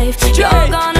You're gonna